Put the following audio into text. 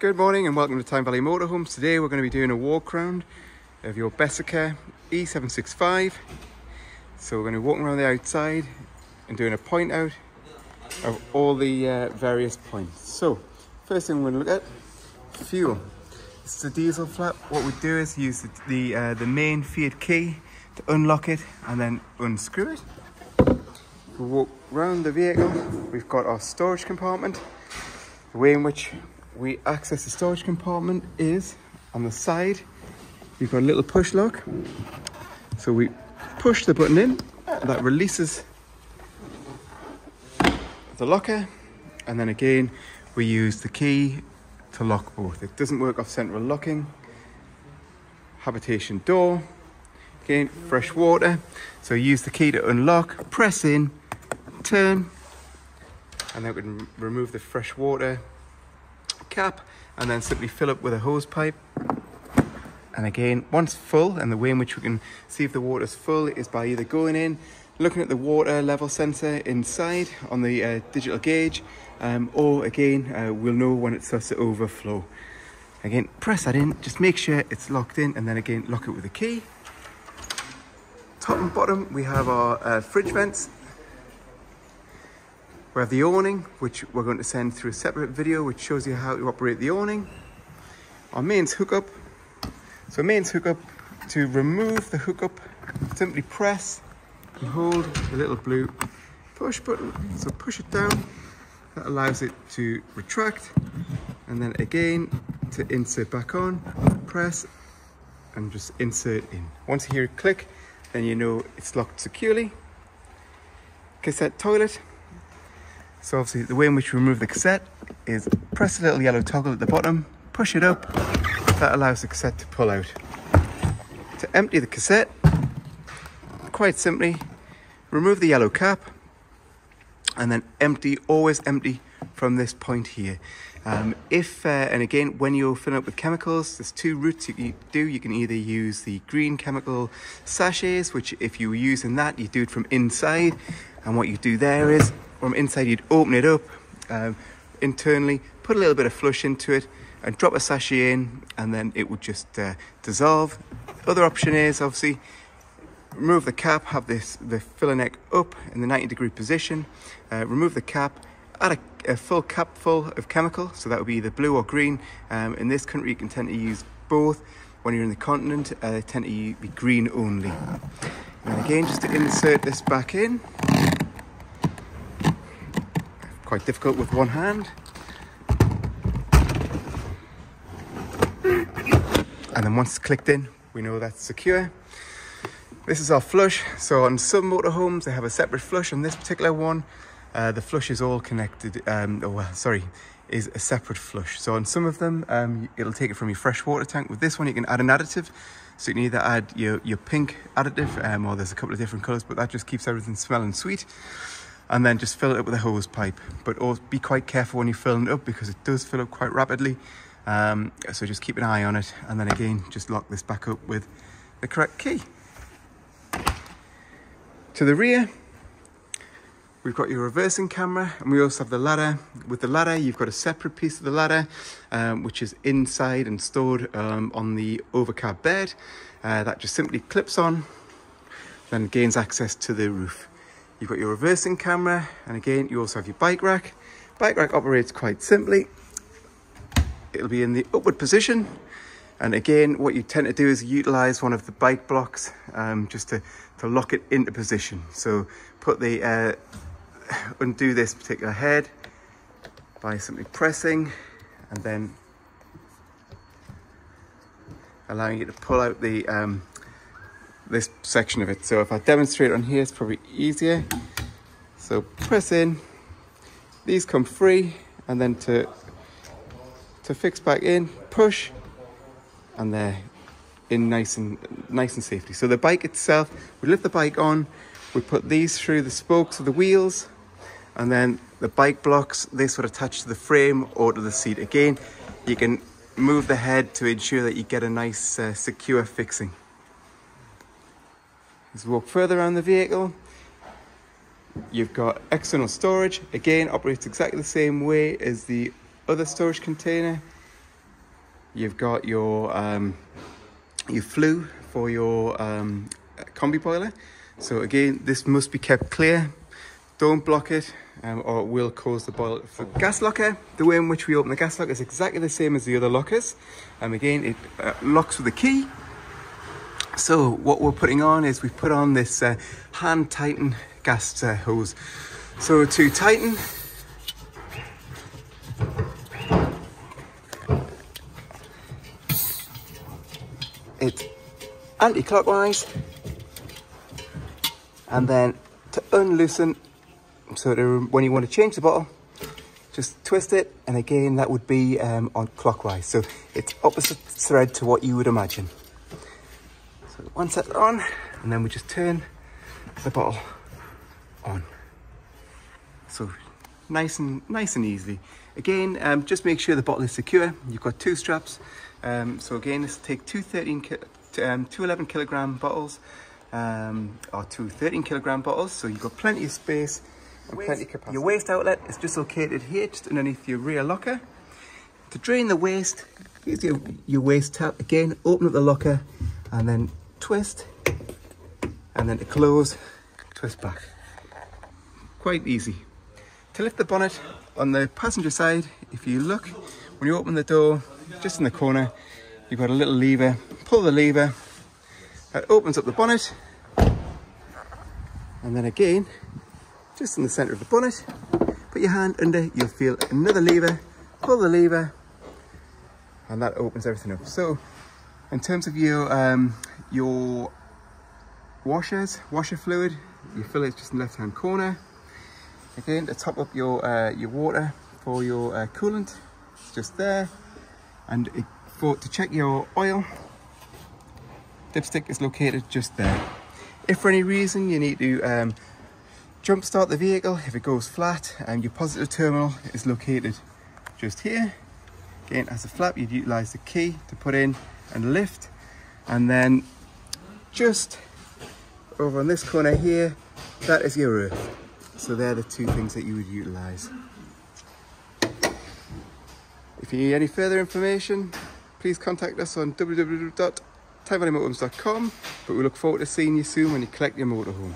Good morning and welcome to Tyne Valley Motorhomes. Today we're going to be doing a walk around of your Bessacarr E765. So we're going to be walking around the outside and doing a point out of all the uh, various points. So first thing we're going to look at, fuel. This is a diesel flap. What we do is use the, the, uh, the main Fiat key to unlock it and then unscrew it. We walk around the vehicle, we've got our storage compartment. The way in which we access the storage compartment is on the side. You've got a little push lock. So we push the button in, that releases the locker. And then again, we use the key to lock both. It doesn't work off central locking. Habitation door. Again, fresh water. So use the key to unlock, press in, turn, and then we can remove the fresh water cap and then simply fill up with a hose pipe. And again, once full, and the way in which we can see if the water is full is by either going in, looking at the water level sensor inside on the uh, digital gauge, um, or again, uh, we'll know when it starts to overflow. Again, press that in, just make sure it's locked in, and then again, lock it with a key. Top and bottom, we have our uh, fridge vents we have the awning, which we're going to send through a separate video, which shows you how to operate the awning. Our mains hookup. So mains hookup, to remove the hookup, simply press and hold the little blue push button. So push it down, that allows it to retract. And then again, to insert back on, press and just insert in. Once you hear it click, then you know it's locked securely. Cassette toilet, so obviously the way in which we remove the cassette is press the little yellow toggle at the bottom, push it up, that allows the cassette to pull out. To empty the cassette, quite simply, remove the yellow cap and then empty, always empty from this point here. Um, if, uh, and again, when you're filling up with chemicals, there's two routes you can do. You can either use the green chemical sachets, which if you were using that, you do it from inside. And what you do there is from inside you'd open it up um, internally, put a little bit of flush into it and drop a sachet in and then it would just uh, dissolve. Other option is obviously remove the cap, have this the filler neck up in the 90 degree position, uh, remove the cap, add a, a, full cap full of chemical, so that would be either blue or green. Um, in this country you can tend to use both. When you're in the continent, uh, they tend to be green only. And again, just to insert this back in, quite difficult with one hand. And then once it's clicked in, we know that's secure. This is our flush. So on some motorhomes, they have a separate flush. On this particular one, uh, the flush is all connected, um, oh, well, sorry, is a separate flush. So on some of them, um, it'll take it from your fresh water tank. With this one, you can add an additive. So you can either add your, your pink additive, um, or there's a couple of different colors, but that just keeps everything smelling sweet and then just fill it up with a hose pipe. But be quite careful when you're filling it up because it does fill up quite rapidly. Um, so just keep an eye on it. And then again, just lock this back up with the correct key. To the rear, we've got your reversing camera and we also have the ladder. With the ladder, you've got a separate piece of the ladder, um, which is inside and stored um, on the overcab bed. Uh, that just simply clips on, then gains access to the roof. You've got your reversing camera, and again, you also have your bike rack. Bike rack operates quite simply. It'll be in the upward position. And again, what you tend to do is utilize one of the bike blocks um, just to, to lock it into position. So put the, uh, undo this particular head by simply pressing and then allowing you to pull out the um, this section of it. So if I demonstrate on here, it's probably easier. So press in, these come free, and then to, to fix back in, push, and they're in nice and nice and safely. So the bike itself, we lift the bike on, we put these through the spokes of the wheels, and then the bike blocks, sort of attach to the frame or to the seat. Again, you can move the head to ensure that you get a nice uh, secure fixing. As we walk further around the vehicle, you've got external storage. Again, operates exactly the same way as the other storage container. You've got your um, your flue for your um, combi boiler. So again, this must be kept clear. Don't block it um, or it will cause the boil. For gas locker, the way in which we open the gas locker is exactly the same as the other lockers. And um, again, it uh, locks with a key. So what we're putting on is we put on this uh, hand tighten gas uh, hose. So to tighten, it's anti-clockwise. And then to unloosen so to, when you want to change the bottle just twist it. And again that would be um, on clockwise. So it's opposite thread to what you would imagine once that's on and then we just turn the bottle on. So nice and nice and easy. Again um, just make sure the bottle is secure. You've got two straps. Um, so again let's take two 13 um, two 11 kilogram bottles um, or two 13 kilogram bottles. So you've got plenty of space. And waste, plenty of capacity. Your waste outlet is just located here just underneath your rear locker. To drain the waste, here's your, your waste tap. Again, open up the locker and then twist and then to close, twist back. Quite easy. To lift the bonnet on the passenger side, if you look, when you open the door, just in the corner, you've got a little lever, pull the lever, that opens up the bonnet, and then again, just in the center of the bonnet, put your hand under, you'll feel another lever, pull the lever, and that opens everything up. So, in terms of your um, your washers, washer fluid, you fill it just in the left-hand corner. Again, to top up your uh, your water for your uh, coolant, it's just there. And it, for to check your oil, dipstick is located just there. If for any reason you need to um, jump start the vehicle, if it goes flat, and your positive terminal is located just here. Again, as a flap, you'd utilize the key to put in and lift. And then just over on this corner here, that is your roof. So they're the two things that you would utilize. If you need any further information, please contact us on www.tynevalleymotorhomes.com. But we look forward to seeing you soon when you collect your motorhome.